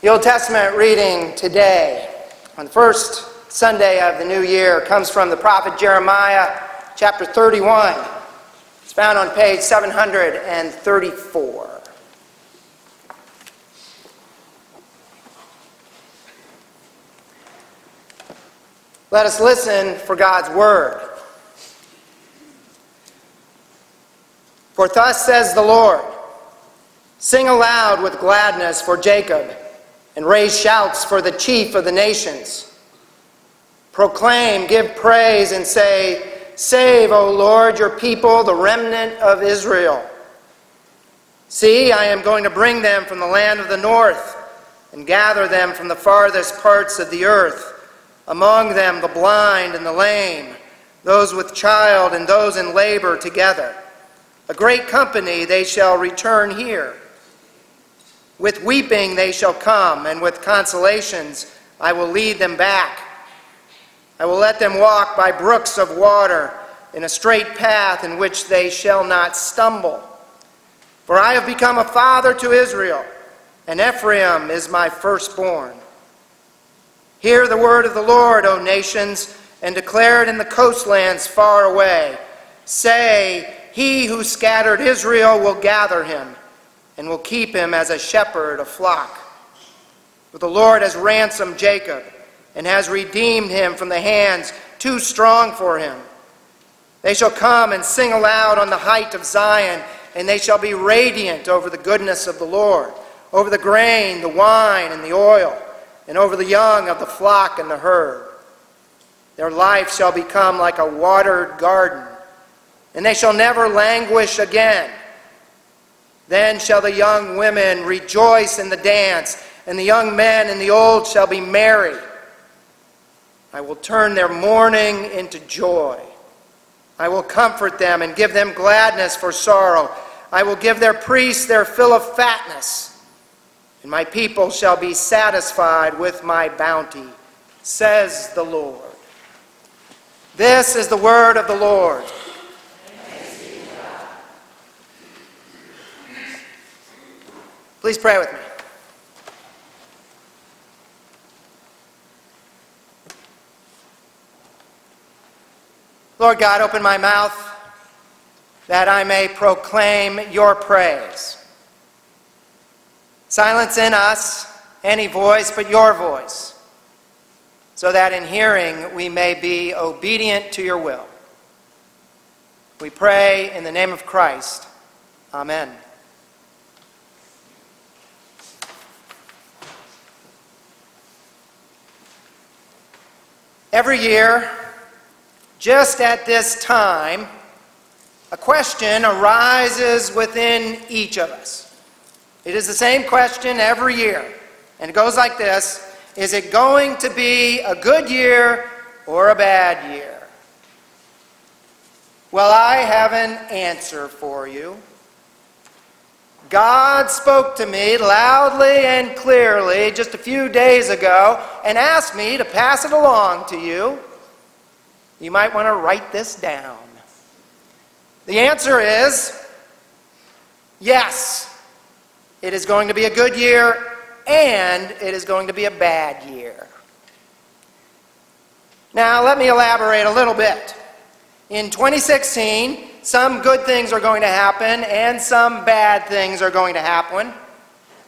The Old Testament reading today, on the first Sunday of the new year, comes from the prophet Jeremiah, chapter 31. It's found on page 734. Let us listen for God's word. For thus says the Lord Sing aloud with gladness for Jacob and raise shouts for the chief of the nations. Proclaim, give praise, and say, Save, O Lord, your people, the remnant of Israel. See, I am going to bring them from the land of the north and gather them from the farthest parts of the earth, among them the blind and the lame, those with child and those in labor together. A great company they shall return here. With weeping they shall come, and with consolations I will lead them back. I will let them walk by brooks of water in a straight path in which they shall not stumble. For I have become a father to Israel, and Ephraim is my firstborn. Hear the word of the Lord, O nations, and declare it in the coastlands far away. Say, He who scattered Israel will gather him and will keep him as a shepherd of flock. For the Lord has ransomed Jacob and has redeemed him from the hands too strong for him. They shall come and sing aloud on the height of Zion, and they shall be radiant over the goodness of the Lord, over the grain, the wine, and the oil, and over the young of the flock and the herd. Their life shall become like a watered garden, and they shall never languish again. Then shall the young women rejoice in the dance, and the young men and the old shall be merry. I will turn their mourning into joy. I will comfort them and give them gladness for sorrow. I will give their priests their fill of fatness, and my people shall be satisfied with my bounty, says the Lord. This is the word of the Lord. Please pray with me. Lord God, open my mouth that I may proclaim your praise. Silence in us any voice but your voice, so that in hearing we may be obedient to your will. We pray in the name of Christ. Amen. Every year, just at this time, a question arises within each of us. It is the same question every year, and it goes like this Is it going to be a good year or a bad year? Well, I have an answer for you. God spoke to me loudly and clearly just a few days ago and asked me to pass it along to you. You might want to write this down. The answer is yes, it is going to be a good year and it is going to be a bad year. Now, let me elaborate a little bit. In 2016, some good things are going to happen and some bad things are going to happen.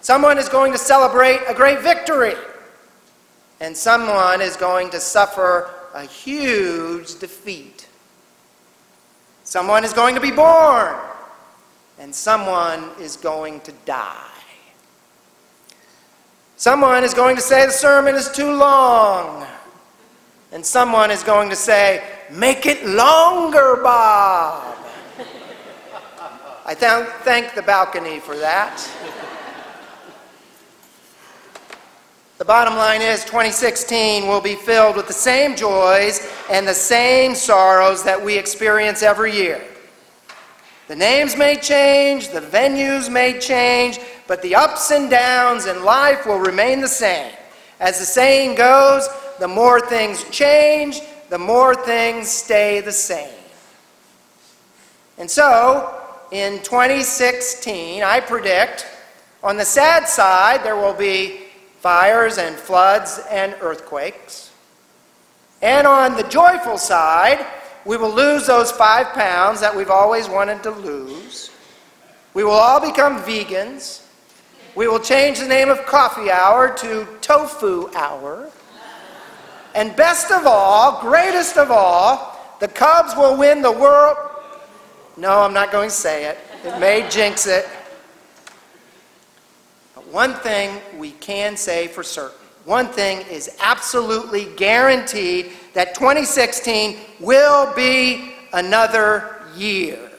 Someone is going to celebrate a great victory, and someone is going to suffer a huge defeat. Someone is going to be born, and someone is going to die. Someone is going to say the sermon is too long, and someone is going to say, Make it longer, Bob. I th- thank the balcony for that. The bottom line is 2016 will be filled with the same joys and the same sorrows that we experience every year. The names may change, the venues may change, but the ups and downs in life will remain the same. As the saying goes, the more things change, the more things stay the same. And so, in 2016, I predict on the sad side, there will be fires and floods and earthquakes. And on the joyful side, we will lose those five pounds that we've always wanted to lose. We will all become vegans. We will change the name of coffee hour to tofu hour. And best of all, greatest of all, the Cubs will win the world. No, I'm not going to say it. It may jinx it. But one thing we can say for certain one thing is absolutely guaranteed that 2016 will be another year.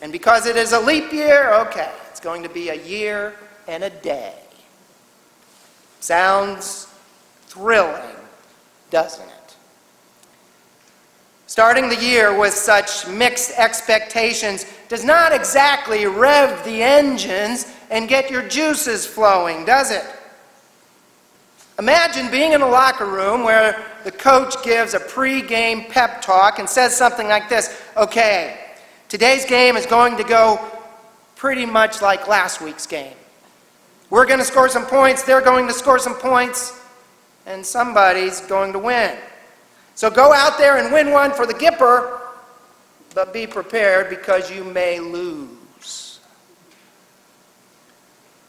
And because it is a leap year, okay, it's going to be a year and a day. Sounds thrilling, doesn't it? Starting the year with such mixed expectations does not exactly rev the engines and get your juices flowing, does it? Imagine being in a locker room where the coach gives a pre-game pep talk and says something like this, okay, today's game is going to go pretty much like last week's game. We're going to score some points, they're going to score some points, and somebody's going to win. So go out there and win one for the Gipper, but be prepared because you may lose.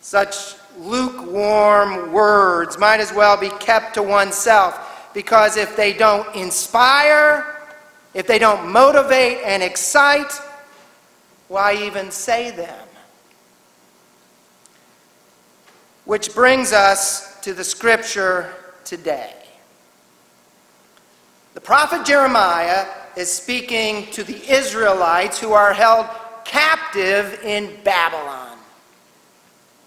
Such lukewarm words might as well be kept to oneself because if they don't inspire, if they don't motivate and excite, why even say them? Which brings us to the scripture today. The prophet Jeremiah is speaking to the Israelites who are held captive in Babylon.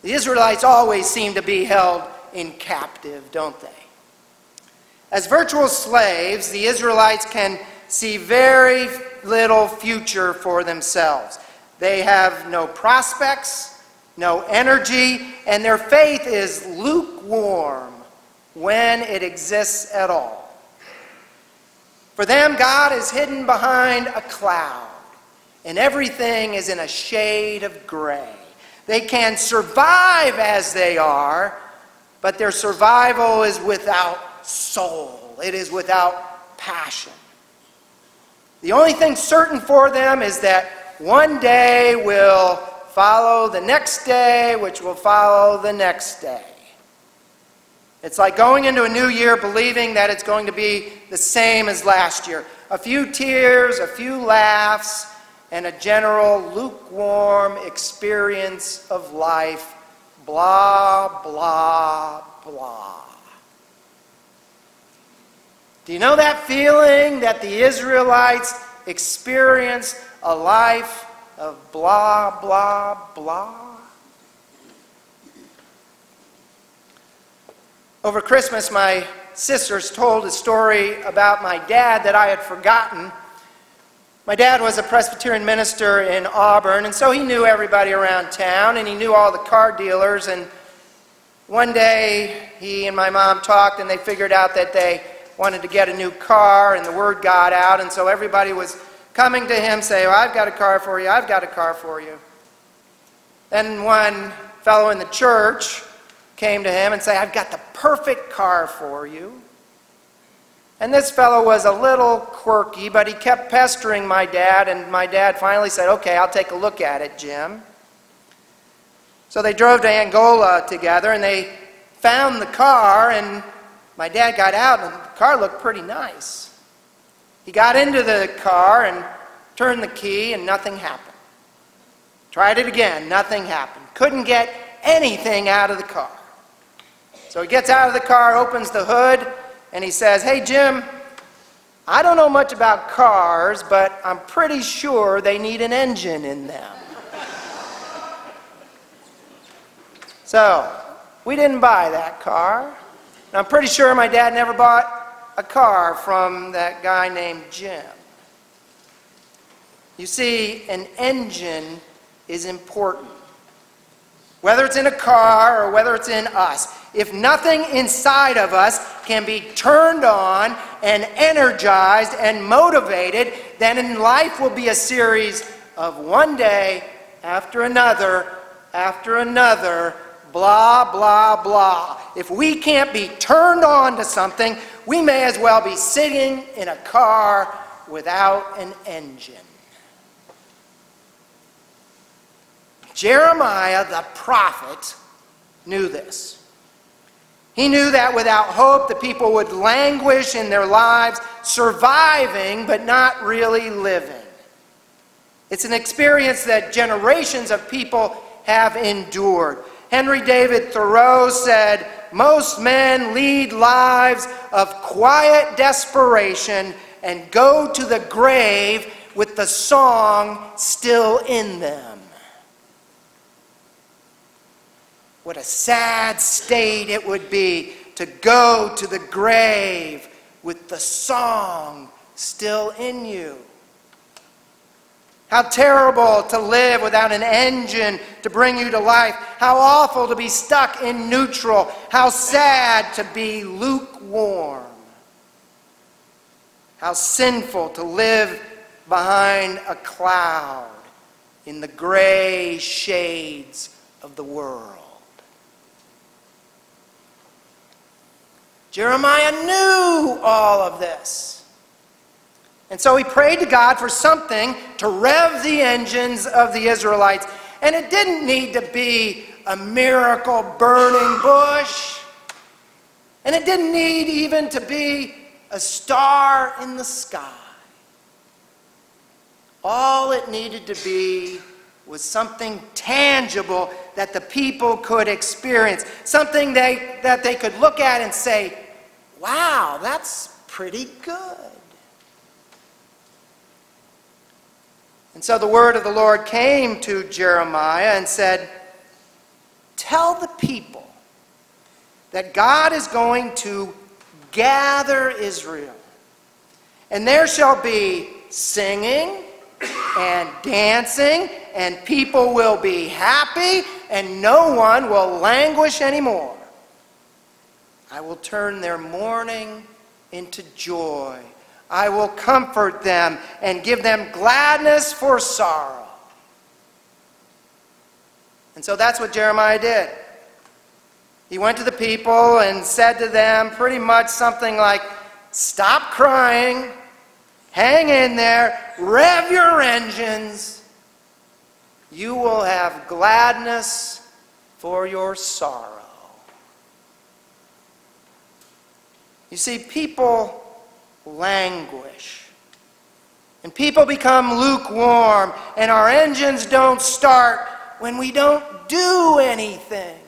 The Israelites always seem to be held in captive, don't they? As virtual slaves, the Israelites can see very little future for themselves. They have no prospects, no energy, and their faith is lukewarm when it exists at all. For them, God is hidden behind a cloud, and everything is in a shade of gray. They can survive as they are, but their survival is without soul, it is without passion. The only thing certain for them is that one day will follow the next day, which will follow the next day. It's like going into a new year believing that it's going to be the same as last year. A few tears, a few laughs, and a general lukewarm experience of life. Blah, blah, blah. Do you know that feeling that the Israelites experienced a life of blah, blah, blah? Over Christmas, my sisters told a story about my dad that I had forgotten. My dad was a Presbyterian minister in Auburn, and so he knew everybody around town, and he knew all the car dealers. And one day, he and my mom talked, and they figured out that they wanted to get a new car, and the word got out, and so everybody was coming to him saying, well, I've got a car for you, I've got a car for you. Then one fellow in the church came to him and said, I've got the perfect car for you. And this fellow was a little quirky, but he kept pestering my dad, and my dad finally said, Okay, I'll take a look at it, Jim. So they drove to Angola together, and they found the car, and my dad got out, and the car looked pretty nice. He got into the car and turned the key, and nothing happened. Tried it again, nothing happened. Couldn't get anything out of the car. So he gets out of the car, opens the hood, and he says, Hey, Jim, I don't know much about cars, but I'm pretty sure they need an engine in them. so we didn't buy that car. And I'm pretty sure my dad never bought a car from that guy named Jim. You see, an engine is important. Whether it's in a car or whether it's in us, if nothing inside of us can be turned on and energized and motivated, then in life will be a series of one day after another after another, blah, blah, blah. If we can't be turned on to something, we may as well be sitting in a car without an engine. Jeremiah the prophet knew this. He knew that without hope, the people would languish in their lives, surviving but not really living. It's an experience that generations of people have endured. Henry David Thoreau said, Most men lead lives of quiet desperation and go to the grave with the song still in them. What a sad state it would be to go to the grave with the song still in you. How terrible to live without an engine to bring you to life. How awful to be stuck in neutral. How sad to be lukewarm. How sinful to live behind a cloud in the gray shades of the world. Jeremiah knew all of this. And so he prayed to God for something to rev the engines of the Israelites. And it didn't need to be a miracle burning bush. And it didn't need even to be a star in the sky. All it needed to be was something tangible that the people could experience, something they, that they could look at and say, wow, that's pretty good. And so the word of the Lord came to Jeremiah and said, Tell the people that God is going to gather Israel, and there shall be singing and dancing, and people will be happy, and no one will languish anymore. I will turn their mourning into joy I will comfort them and give them gladness for sorrow. And so that's what Jeremiah did. He went to the people and said to them pretty much something like, Stop crying, hang in there, rev your engines. You will have gladness for your sorrow. You see, people languish. And people become lukewarm, and our engines don't start when we don't do anything.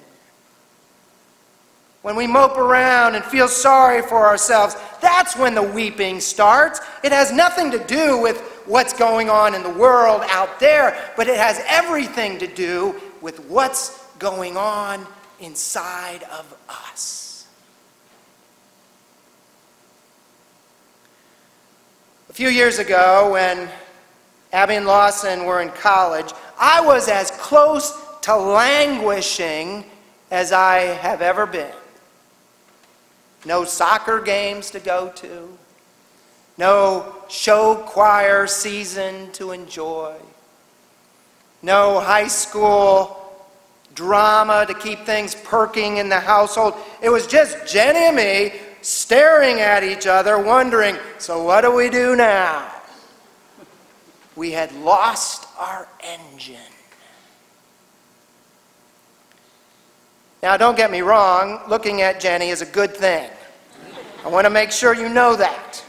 When we mope around and feel sorry for ourselves, that's when the weeping starts. It has nothing to do with what's going on in the world out there, but it has everything to do with what's going on inside of us. Few years ago, when Abby and Lawson were in college, I was as close to languishing as I have ever been. No soccer games to go to, no show choir season to enjoy, no high school drama to keep things perking in the household. It was just Jenny and me staring at each other, wondering, so what do we do now? We had lost our engine. Now, don't get me wrong, looking at Jenny is a good thing. I want to make sure you know that.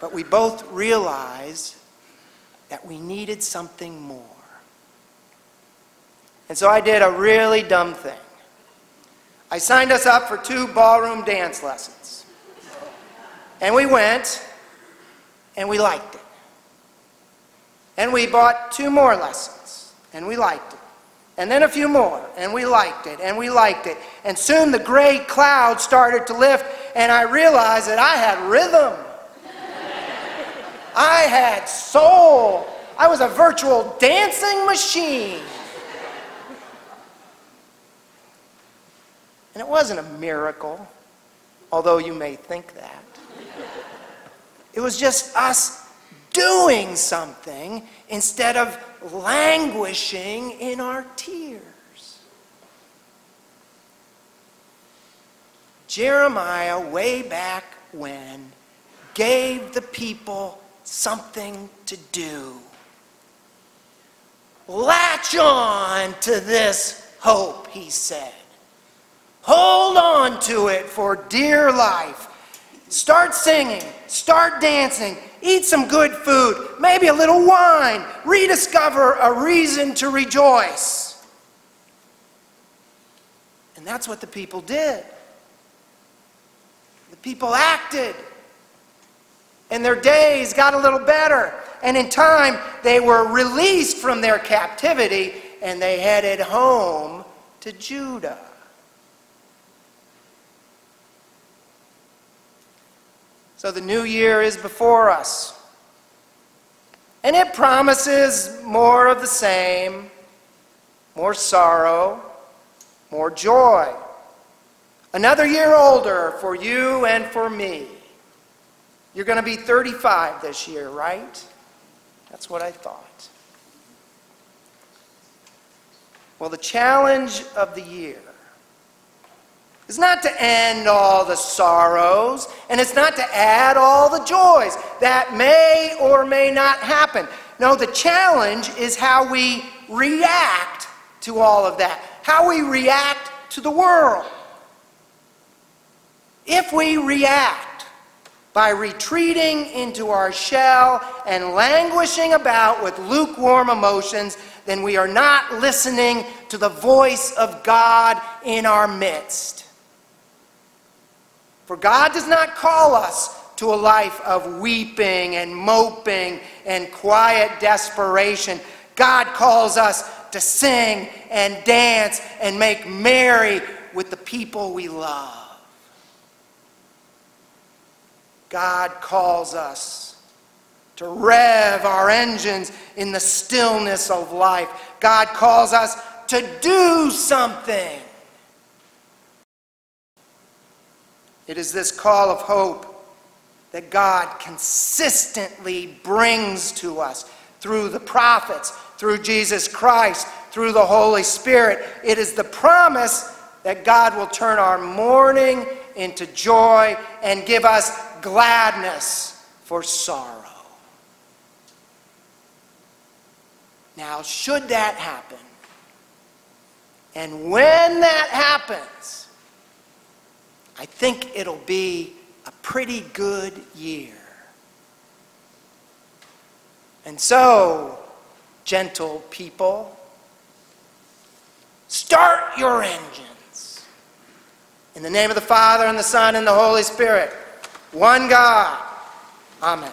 But we both realized that we needed something more. And so I did a really dumb thing. I signed us up for two ballroom dance lessons. And we went, and we liked it. And we bought two more lessons, and we liked it. And then a few more, and we liked it, and we liked it. And soon the gray cloud started to lift, and I realized that I had rhythm. I had soul. I was a virtual dancing machine. And it wasn't a miracle, although you may think that. it was just us doing something instead of languishing in our tears. Jeremiah, way back when, gave the people something to do. Latch on to this hope, he said. Hold on to it for dear life. Start singing, start dancing, eat some good food, maybe a little wine, rediscover a reason to rejoice. And that's what the people did. The people acted. And their days got a little better. And in time, they were released from their captivity and they headed home to Judah. So the new year is before us. And it promises more of the same more sorrow, more joy. Another year older for you and for me. You're going to be 35 this year, right? That's what I thought. Well, the challenge of the year is not to end all the sorrows, and it's not to add all the joys that may or may not happen. No, the challenge is how we react to all of that, how we react to the world. If we react by retreating into our shell and languishing about with lukewarm emotions, then we are not listening to the voice of God in our midst. For God does not call us to a life of weeping and moping and quiet desperation. God calls us to sing and dance and make merry with the people we love. God calls us to rev our engines in the stillness of life. God calls us to do something. It is this call of hope that God consistently brings to us through the prophets, through Jesus Christ, through the Holy Spirit. It is the promise that God will turn our mourning into joy and give us gladness for sorrow. Now, should that happen, and when that happens, I think it'll be a pretty good year. And so, gentle people, start your engines. In the name of the Father, and the Son, and the Holy Spirit, one God. Amen.